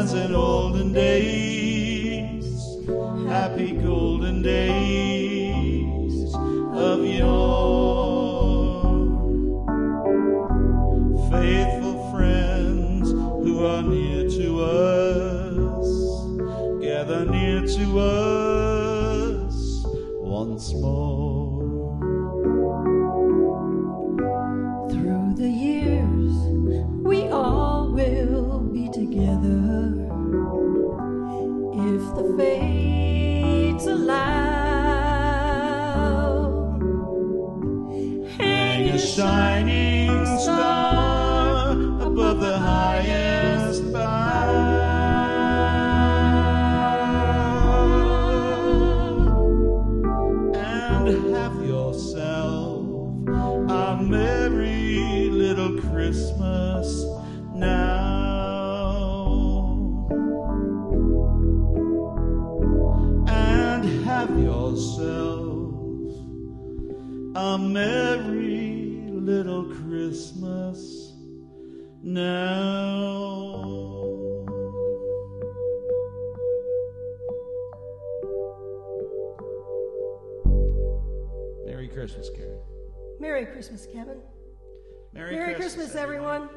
as in olden days, happy golden days of yore. Faithful friends who are near to us, gather near to us once more. Shining star above the highest bough, and have yourself a merry little Christmas now. And have yourself a merry little Christmas now. Merry Christmas, Carrie. Merry Christmas, Kevin. Merry, Merry Christmas, everyone.